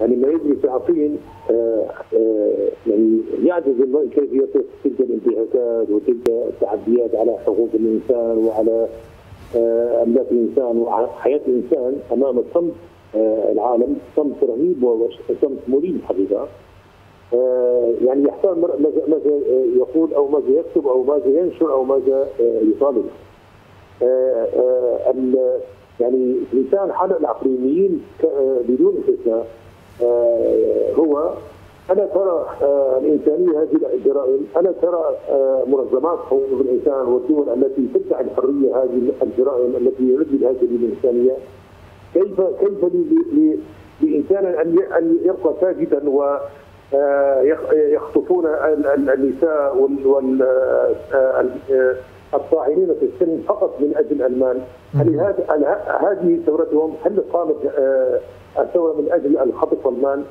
يعني ما يجري في عقين يعني يعجز المرء كيف يصف تلك الانتهاكات وتلك التعديات على حقوق الإنسان وعلى أملاك الإنسان وحياه الإنسان أمام الصمت العالم صمت رهيب وصمت مريب حقيقة. يعني يحتاج ماذا يقول أو ماذا يكتب أو ماذا ينشر أو ماذا يطالب. يعني لسان حال الاقليميين بدون استثناء هو الا ترى الإنسانية هذه الجرائم؟ الا ترى منظمات حقوق الإنسان والدول التي تدعي الحرية هذه الجرائم التي يرد هذه الإنسانية؟ كيف كيف لإنسان أن أن يبقى ساجدا و يخطفون النساء وال الطاعنين في السن فقط من أجل المال هل هذه ثورتهم هل قامت الثوره من أجل الخطف والمال؟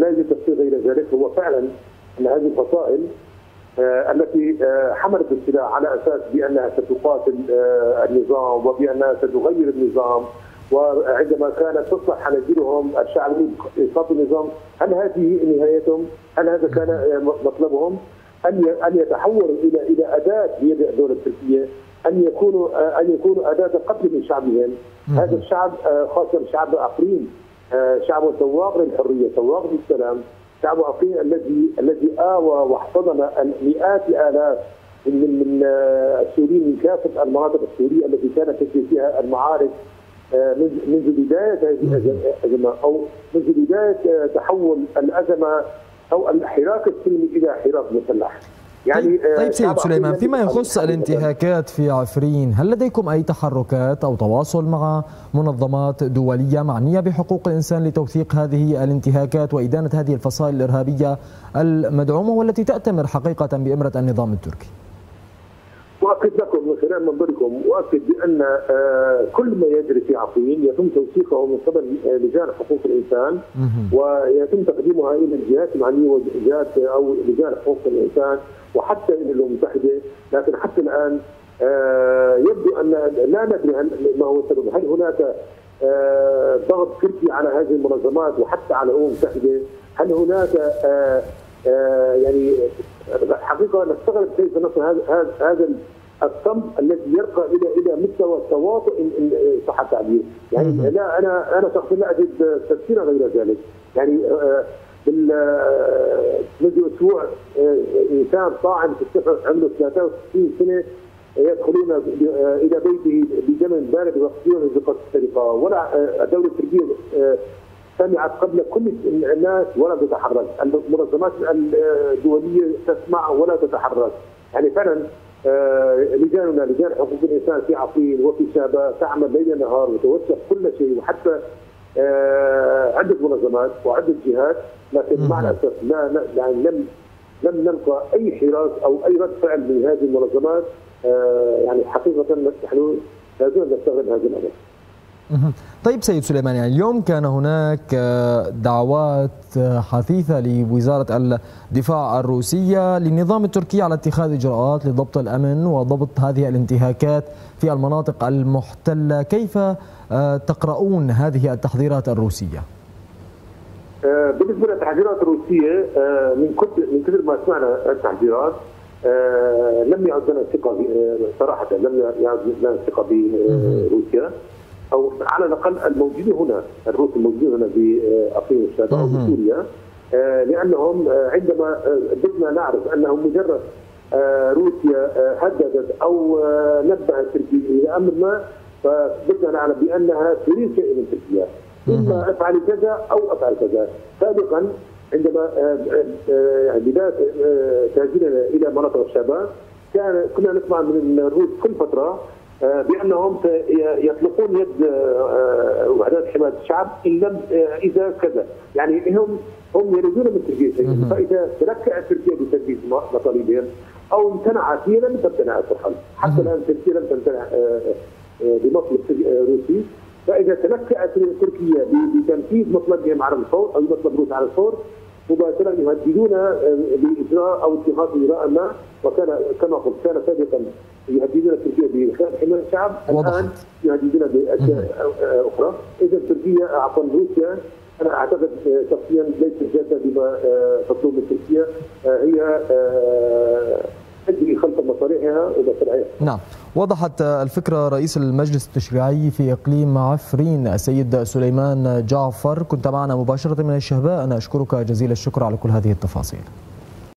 لا يوجد تفسير غير ذلك هو فعلا أن هذه الفصائل التي حملت السلاح على أساس بأنها ستقاتل النظام وبأنها ستغير النظام وعندما كانت تصلح حناجرهم الشعب يقاتل النظام هل هذه نهايتهم؟ هل هذا كان مطلبهم؟ أن أن يتحولوا إلى إلى أداة بيد الدولة التركية أن يكونوا أن يكونوا أداة قتل من شعبهم. هذا الشعب خاصة شعب أقليم شعب سواق للحرية سواق للسلام. شعب أقليم الذي الذي آوى واحتضن مئات الآلاف من من السوريين من كافة المناطق السورية التي كانت تجري فيها المعارك منذ بداية هذه الأزمة أو منذ بداية تحول الأزمة أو الحراك السلمي إلى حراك مسلح. يعني طيب, طيب سيد سليمان فيما يخص الانتهاكات في عفرين هل لديكم أي تحركات أو تواصل مع منظمات دولية معنية بحقوق الإنسان لتوثيق هذه الانتهاكات وإدانة هذه الفصائل الإرهابية المدعومة والتي تأتمر حقيقة بإمرة النظام التركي؟ لكم من خلال منبركم واكد بأن كل ما يجري في عقين يتم توثيقه من قبل لجان حقوق الإنسان. ويتم تقديمها إلى الجهات المعنية والجهات أو لجان حقوق الإنسان وحتى إلى الامم المتحدة. لكن حتى الآن يبدو أن لا ندري ما هو السبب. هل هناك ضغط تركي على هذه المنظمات وحتى على الامم المتحدة؟ هل هناك يعني حقيقة نستغرب كيف نصل هذا هذا الصمت الذي يرقى إلى إلى مستوى التواطؤ ان صح التعبير، يعني لا أنا أنا شخصيا لا أجد تفسيرا غير ذلك، يعني منذ أسبوع إنسان طاعن في السفر عمره 63 سنة يدخلون إلى بيته بدم بارد ويقتلون بقصد السرقة. ولا الدولة التركية سمعت قبل كل الناس ولا تتحرك، المنظمات الدولية تسمع ولا تتحرك، يعني فعلا لجاننا لجان حقوق الإنسان في عقيل وفي شابة تعمل ليل نهار وتوثق كل شيء وحتى عدة منظمات وعدة جهات لكن مع الأسف لا يعني لم لم نلقى أي حراس أو أي رد فعل من هذه المنظمات يعني حقيقة نحن لازم نستغرب هذا الامر. طيب سيد سليمان يعني اليوم كان هناك دعوات حثيثة لوزارة الدفاع الروسية للنظام التركي على اتخاذ إجراءات لضبط الأمن وضبط هذه الانتهاكات في المناطق المحتلة. كيف تقرؤون هذه التحذيرات الروسية؟ بالنسبة للتحذيرات الروسية من كثر من كثر ما سمعنا التحذيرات لم يعد لنا ثقة صراحة لم يعد لنا ثقة بروسيا أو على الأقل الموجودين هنا الروس الموجودين هنا باقليم الشام أو بسوريا لأنهم عندما بدنا نعرف أنه مجرد روسيا هددت أو نبهت تركيا إلى أمر ما فبدنا نعلم بأنها تريد شيء من تركيا. اما أفعل كذا أو أفعل كذا. سابقا عندما يعني بداية تهجيرنا إلى مناطق الشباب كان كنا نسمع من الروس كل فترة بأنهم يطلقون يد وحدات حماية الشعب إن لم إذا كذا، يعني هم هم يريدون من شيء، فإذا تلكأت تركيا بتنفيذ مطالبهم أو امتنعت هي لم تمتنع الحل، حتى الآن تركيا لم تمتنع بمطلب روسي، فإذا تلكأت تركيا بتنفيذ مطلبهم على الفور أو مطلب روسيا على الفور مباشرة يهددون بإجراء أو اتخاذ إجراء ما وكان كما قلت كان سابقا يهددون تركيا بإدخال حمايه الشعب الآن يهددون بأشياء أخرى. إذا تركيا عفوا روسيا أنا أعتقد شخصيا ليست جاده بما تطلب من تركيا هي تجري خلف مصالحها ومصالحها. نعم، وضحت الفكرة رئيس المجلس التشريعي في إقليم عفرين السيد سليمان جعفر، كنت معنا مباشرة من الشهباء، أنا أشكرك جزيل الشكر على كل هذه التفاصيل.